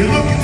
You look